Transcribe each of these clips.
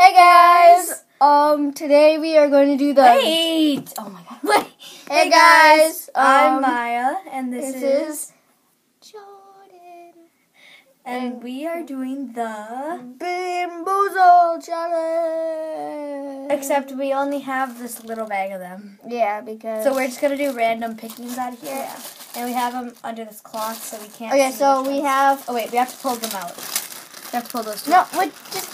Hey guys! Um, today we are going to do the. Wait! Oh my god. Wait. Hey, guys! I'm Um, Maya, and this, this is, is Jordan. And we are doing the. BeanBoozle challenge. Except we only have this little bag of them. Yeah, because. So we're just gonna do random pickings out of here. Yeah. And we have them under this cloth so we can't. Okay, so we have. Oh wait, we have to pull them out. We have to pull those two. No, wait, just.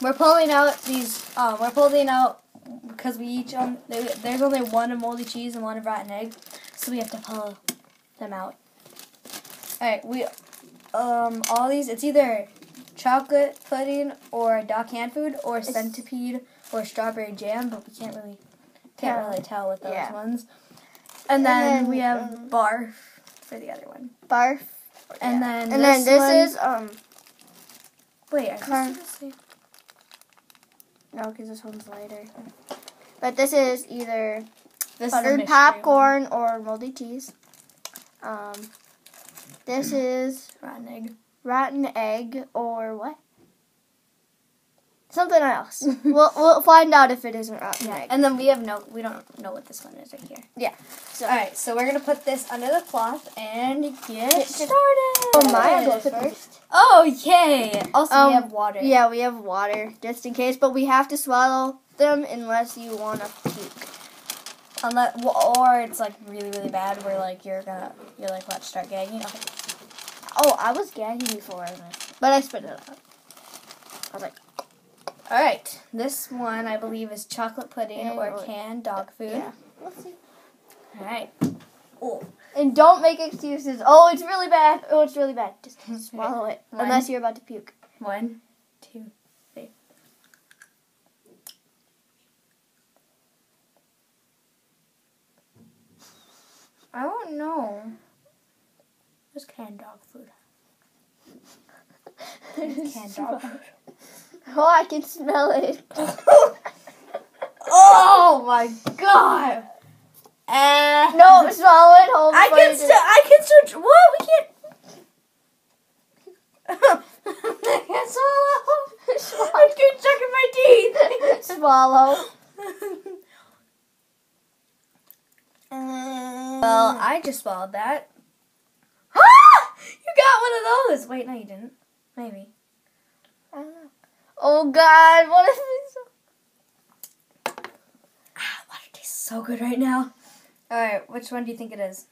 We're pulling out these. Oh, we're pulling out because we each um. There's only one of moldy cheese and one of rotten egg, so we have to pull them out. All right, we um all these. It's either chocolate pudding or dog hand food or It's- centipede or strawberry jam, but we can't really can't Tell. really tell with those Yeah. ones. And then, then, we have um, barf for the other one. Barf. And Yeah. then And this then this one- is, um. Wait, I Car- just did the same- No, because this one's lighter. But this is either This is buttered one. popcorn or moldy cheese. Um, this is rotten egg. rotten egg or what? Something else. we'll we'll find out if it isn't rotten egg. And then we have no, we don't know what this one is right here. Yeah. So All right, so we're gonna put this under the cloth and get Get started. Oh, Maya goes first. Oh, yay! Also, Um, we have water. yeah, we have water just in case, but we have to swallow them unless you want to puke. Unless, well, or it's like really, really bad, where like you're gonna, you're like, let's start gagging. Okay. Oh, I was gagging before, but I spit it out. I was like, All right, this one I believe is chocolate pudding And or canned dog food. yeah. Let's see. All right. Oh. And don't make excuses. Oh, it's really bad. Oh, it's really bad. Just swallow it. One. Unless you're about to puke. One, two, three. I don't know. Just canned dog food. It's Canned dog food. Oh, I can smell it. Oh my god! Uh, no, swallow it whole. I can still. I can still. What? We can't. I can't swallow. I keep checking my teeth. swallow. Well, I just swallowed that. You got one of those. Wait, no, you didn't. Maybe. I don't know. Oh God, what is this? Ah, water tastes so good right now. All right, which one do you think it is?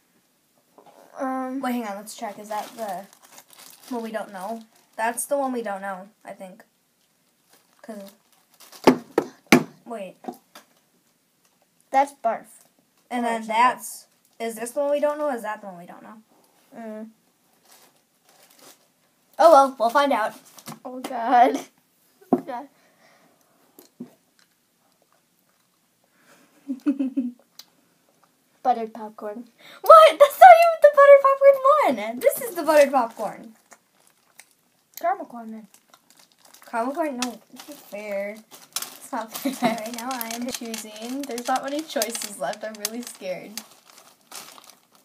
Um, Wait, hang on. Let's check. Is that the one we don't know? That's the one we don't know. I think. Cause. Wait, that's barf. and then that's. Is this the one we don't know? Or is that the one we don't know? Mm. Oh well, we'll find out. Oh God. God. Buttered popcorn. What? That's not even the buttered popcorn one. This is the buttered popcorn. Caramel corn then. Caramel corn? No, this is fair. It's not fair. right now I am choosing. There's not many choices left. I'm really scared.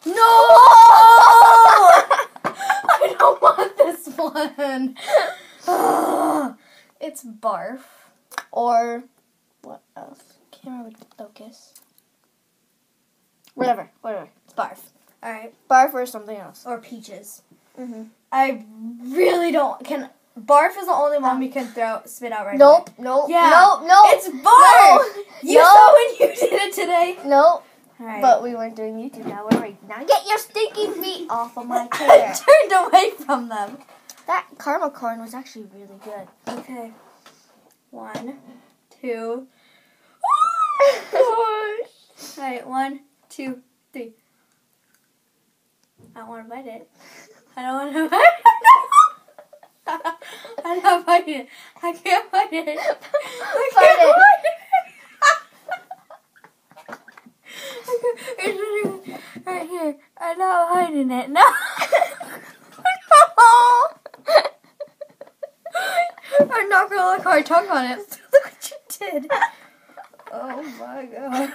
No! I don't want this one. it's barf. Or what else? Camera would focus. Whatever. Whatever. It's barf. All right. Barf or something else. Or peaches. Mm-hmm. I really don't. Can barf is the only one we can throw spit out right Nope. Nope. Yeah. Nope. Nope. It's barf. No. You No. saw when you did it today. Nope. Right. But we weren't doing YouTube now. We're right now. Get your stinky feet off of my chair. I chair. turned away from them. That caramel corn was actually really good. Okay. One, two. Oh, gosh! All right. One, two, three. I don't want to bite it. I don't want to bite it. I'm not biting it. I can't bite it. I can't it. bite it. right here. I'm not hiding it. No. I'm not gonna let our tongue on it. Look what you did. Oh my god.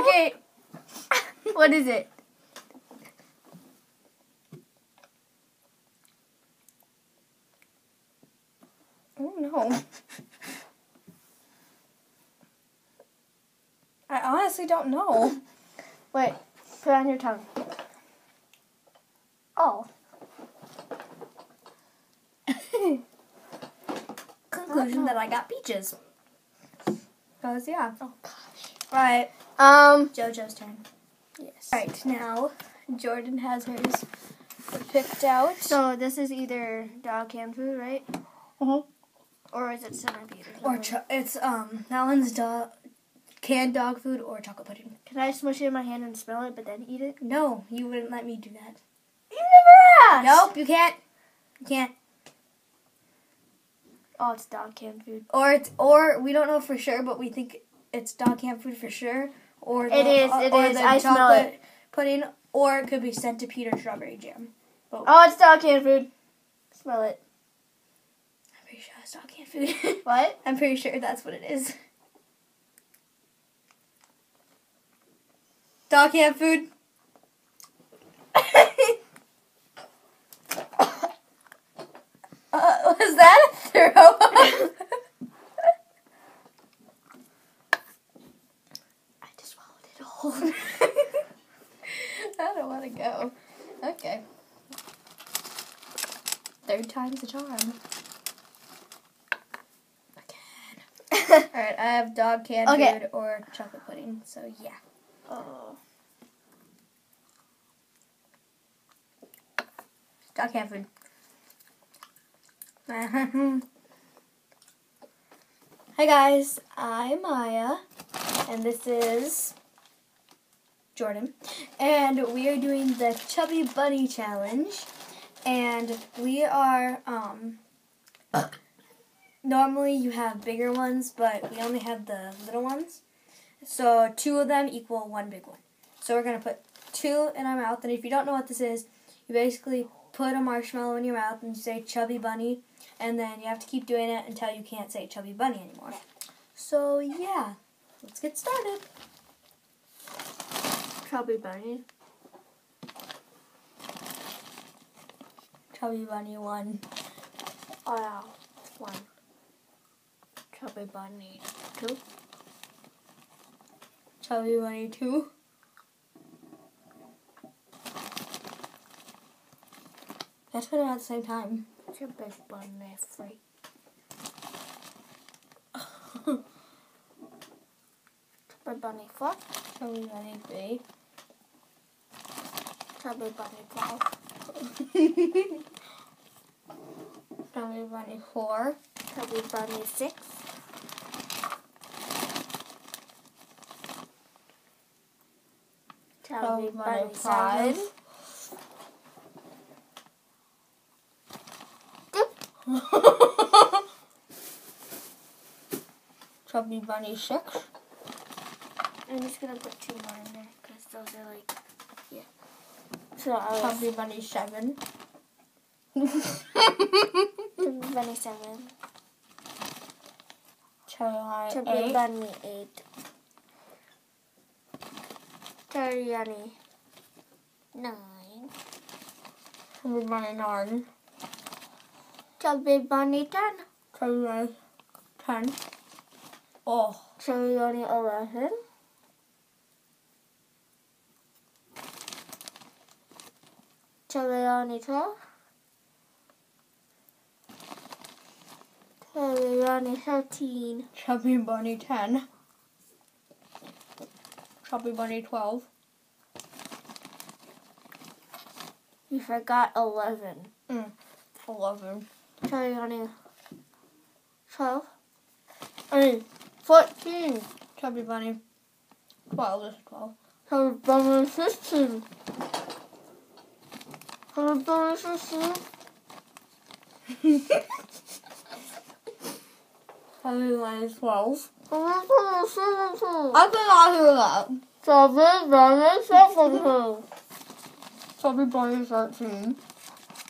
okay. What is it? Oh no. I honestly don't know. Wait, put it on your tongue. Oh. Conclusion that I got peaches. Cause yeah. Oh gosh. Right. Um. JoJo's turn. Yes. Right now, Jordan has hers picked out. So this is either dog canned food, right? Mhm. Or is it centipede or Or cho- it's um that one's dog canned dog food or chocolate pudding. Can I smush it in my hand and smell it, but then eat it? No, you wouldn't let me do that. Never asked. Nope, you can't. You can't. Oh, it's dog canned food. Or it's or we don't know for sure, but we think it's dog canned food for sure. Or It is, uh, it or is. the I smell it. pudding, or it could be centipede or strawberry jam. Oh, it's dog canned food. Smell it. I'm pretty sure it's dog canned food. What? I'm pretty sure that's what it is. Dog canned food. uh, was that a throw up? I just swallowed it all. I don't want to go. Okay. Third time's a charm. Again. Alright, I have dog canned Okay. food or chocolate pudding, so yeah. oh. Dog canned food. Hi guys, I'm Maya, and this is Jordan, and we are doing the Chubby Bunny Challenge, and we are um. Normally you have bigger ones, but we only have the little ones, so two of them equal one big one. So we're gonna put two in our mouth, and if you don't know what this is, you basically put a marshmallow in your mouth and say chubby bunny and then you have to keep doing it until you can't say chubby bunny anymore so yeah let's get started Chubby bunny. chubby bunny one Oh, yeah. One. Chubby bunny. Two. chubby bunny two let's put it at the same time bunny three. Chubby bunny four. chubby bunny three Chubby bunny five. chubby bunny four Chubby bunny six. Chubby bunny bunny five seven. chubby bunny six I'm just gonna put two more in there because those are like, yeah. So I was chubby bunny seven Chubby bunny seven. chubby bunny Chubby eight bunny eight. Chubby bunny nine. chubby bunny nine Chubby bunny ten. chubby bunny ten oh Chubby bunny eleven. Chubby bunny twelve. Chubby bunny thirteen. Chubby Bunny 10. Chubby Bunny 12. You forgot eleven. Mm, 11. Chubby bunny twelve. I mean fourteen. Chubby Bunny 12 is 12. Chubby bunny fifteen. Chubby bunny sixteen. Chubby Bunny 12. Chubby bunny seventeen. I cannot hear that. Chubby bunny seventeen. Chubby Bunny 13.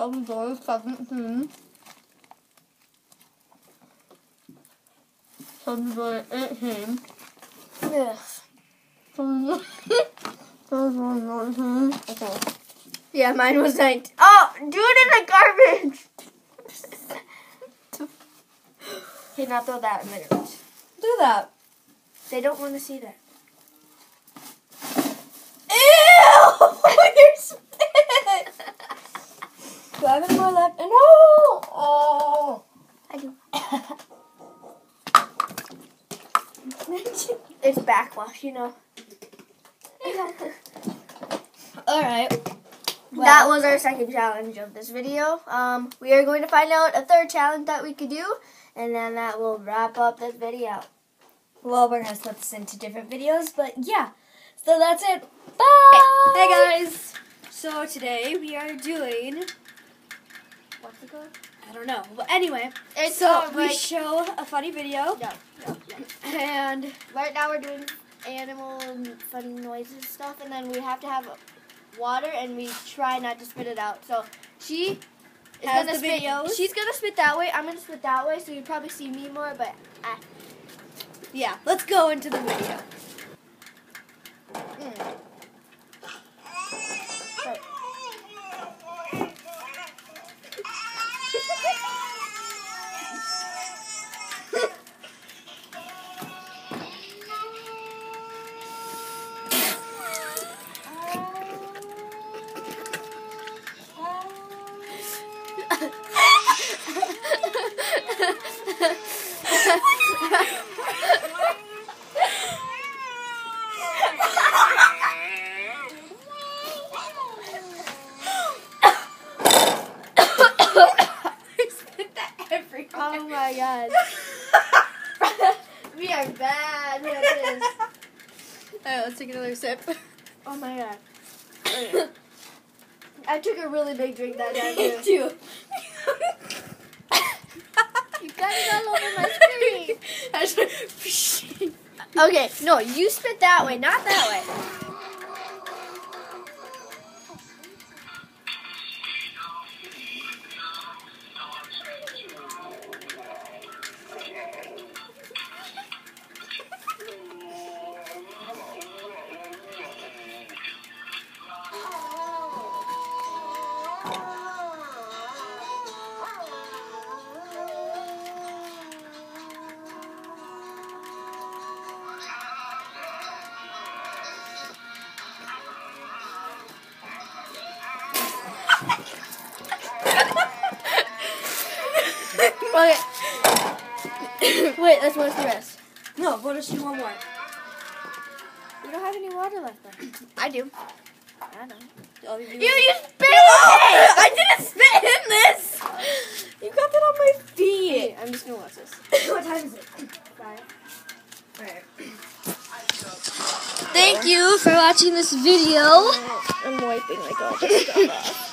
Probably seventeen. Probably eighteen. Yes. Probably nineteen. Okay. Yeah, mine was 19. Oh, do it in the garbage. okay, now throw that in the garbage. Do that. They don't want to see that. Ew! You're spit! Do I have any more left? No! Oh! I do. it's backwash, you know. Alright. that was our second challenge of this video. Um, we are going to find out a third challenge that we could do, and then that will wrap up this video. Well, we're gonna split this into different videos, but yeah. So that's it. Bye! Hey, guys! So today we are doing. I don't know. But anyway, It's so we like, show a funny video. no, no, no. And right now we're doing animal and funny noises stuff, and then we have to have water, and we try not to spit it out. So she is Has gonna the spit. videos. She's gonna spit that way. I'm gonna spit that way, so you probably see me more. But I, Yeah, let's go into the video. I took a really big drink that time Me too. You got it all over my screen. Okay, no, you spit that way, not that way. Wait, let's watch the rest. no, what does she want more? We don't have any water left then. I do. I don't. Oh, you, You, you spit it! I didn't spit in this! You got that on my feet. I'm just gonna watch this. what time is it? Five. Alright. Thank you for watching this video. I'm wiping like all this stuff off.